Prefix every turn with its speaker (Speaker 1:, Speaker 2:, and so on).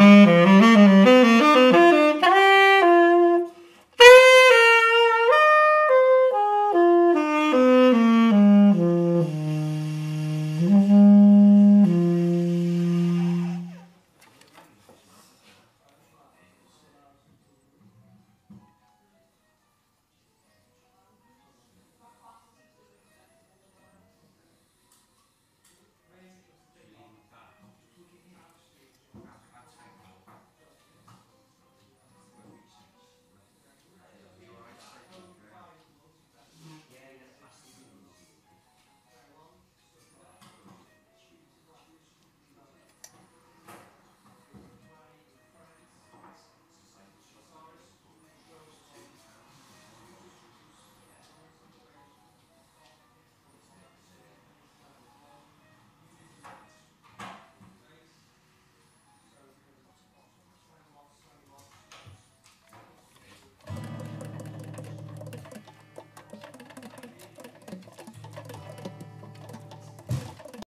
Speaker 1: Mm-hmm.